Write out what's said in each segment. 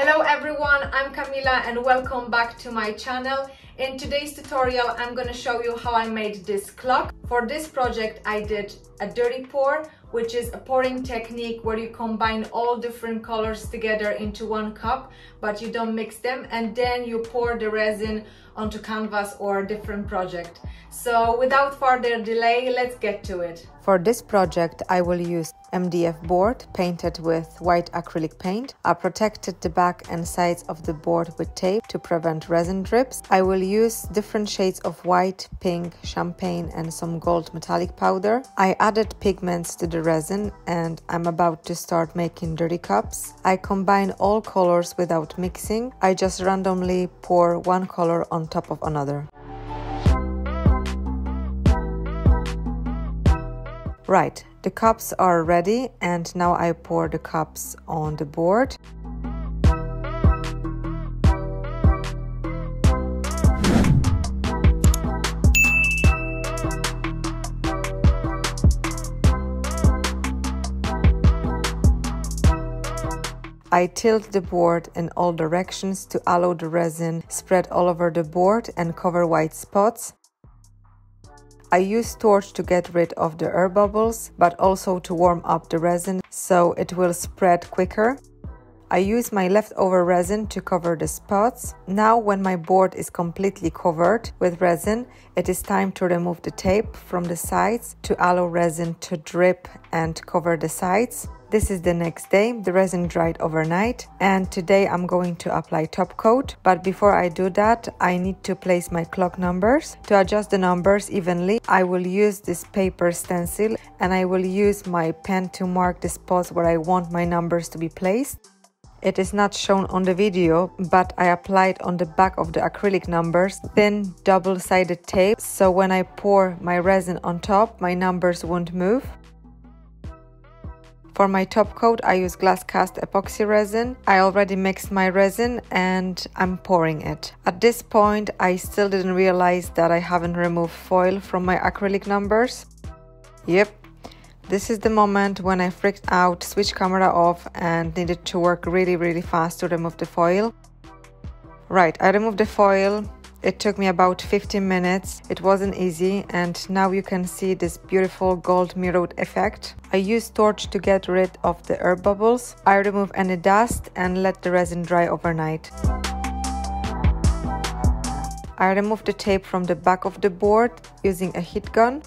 Hello everyone, I'm Kamila and welcome back to my channel. In today's tutorial, I'm gonna show you how I made this clock. For this project, I did a dirty pour, which is a pouring technique where you combine all different colors together into one cup, but you don't mix them, and then you pour the resin onto canvas or a different project. So without further delay, let's get to it. For this project, I will use MDF board painted with white acrylic paint. I protected the back and sides of the board with tape to prevent resin drips. I will use different shades of white, pink, champagne and some gold metallic powder. I added pigments to the resin and I'm about to start making dirty cups. I combine all colors without mixing. I just randomly pour one color on top of another. Right, the cups are ready and now I pour the cups on the board. I tilt the board in all directions to allow the resin spread all over the board and cover white spots. I use torch to get rid of the air bubbles, but also to warm up the resin so it will spread quicker. I use my leftover resin to cover the spots. Now when my board is completely covered with resin, it is time to remove the tape from the sides to allow resin to drip and cover the sides. This is the next day, the resin dried overnight and today I'm going to apply top coat. But before I do that, I need to place my clock numbers. To adjust the numbers evenly, I will use this paper stencil and I will use my pen to mark the spots where I want my numbers to be placed. It is not shown on the video, but I applied on the back of the acrylic numbers thin double-sided tape, so when I pour my resin on top, my numbers won't move. For my top coat, I use glass cast epoxy resin. I already mixed my resin and I'm pouring it. At this point, I still didn't realize that I haven't removed foil from my acrylic numbers. Yep, this is the moment when I freaked out, switched camera off and needed to work really really fast to remove the foil. Right, I removed the foil, it took me about 15 minutes. It wasn't easy and now you can see this beautiful gold mirrored effect. I used torch to get rid of the air bubbles. I remove any dust and let the resin dry overnight. I remove the tape from the back of the board using a heat gun.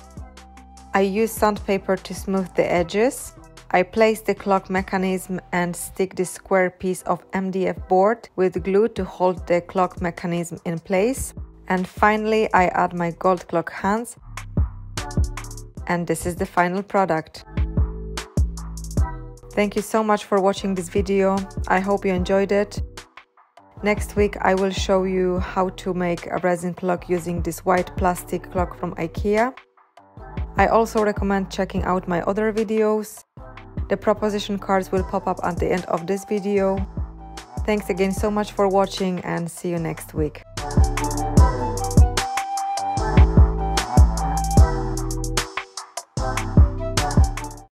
I use sandpaper to smooth the edges. I place the clock mechanism and stick the square piece of MDF board with glue to hold the clock mechanism in place. And finally, I add my gold clock hands. And this is the final product. Thank you so much for watching this video. I hope you enjoyed it. Next week I will show you how to make a resin clock using this white plastic clock from IKEA. I also recommend checking out my other videos. The proposition cards will pop up at the end of this video. Thanks again so much for watching and see you next week.